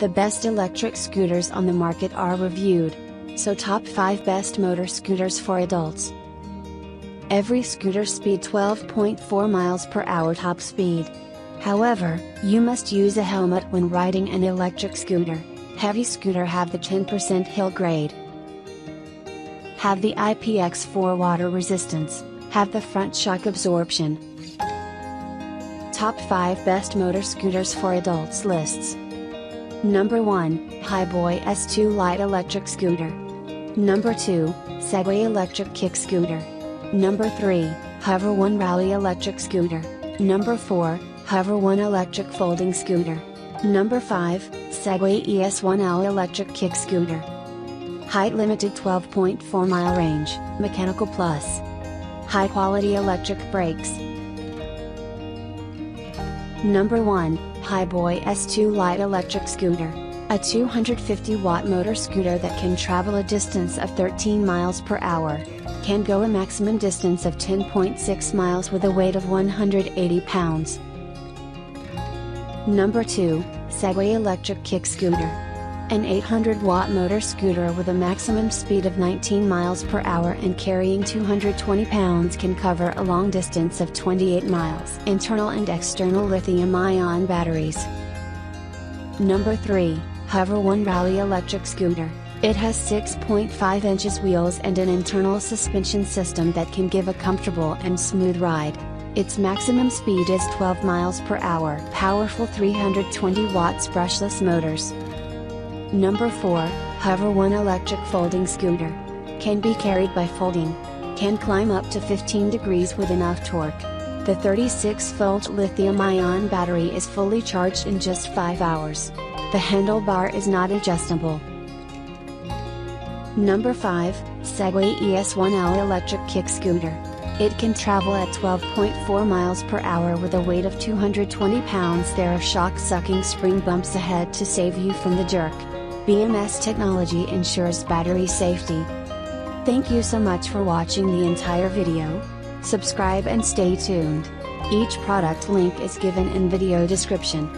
The best electric scooters on the market are reviewed. So top 5 best motor scooters for adults. Every scooter speed 12.4 miles per hour top speed. However, you must use a helmet when riding an electric scooter. Heavy scooter have the 10% hill grade. Have the IPX4 water resistance, have the front shock absorption. Top 5 best motor scooters for adults lists. Number 1, Hiboy S2 Lite Electric Scooter. Number 2, Segway Electric Kick Scooter. Number 3, Hover 1 Rally Electric Scooter. Number 4, Hover 1 Electric Folding Scooter. Number 5, Segway ES1L Electric Kick Scooter. Height limited 12.4 mile range, mechanical plus. High quality electric brakes. Number 1, Hiboy S2 Lite Electric Scooter. A 250 watt motor scooter that can travel a distance of 13 miles per hour. Can go a maximum distance of 10.6 miles with a weight of 180 pounds. Number 2, Segway Electric Kick Scooter. An 800 watt motor scooter with a maximum speed of 19 miles per hour and carrying 220 pounds can cover a long distance of 28 miles. Internal and external lithium ion batteries. Number 3, Hover 1 Rally Electric Scooter. It has 6.5 inches wheels and an internal suspension system that can give a comfortable and smooth ride. Its maximum speed is 12 miles per hour. Powerful 320 watts brushless motors. Number 4, Hover 1 Electric Folding Scooter. Can be carried by folding. Can climb up to 15 degrees with enough torque. The 36 volt lithium ion battery is fully charged in just 5 hours. The handlebar is not adjustable. Number 5, Segway ES1L Electric Kick Scooter. It can travel at 12.4 miles per hour with a weight of 220 pounds. There are shock sucking spring bumps ahead to save you from the jerk. BMS technology ensures battery safety. Thank you so much for watching the entire video. Subscribe and stay tuned. Each product link is given in video description.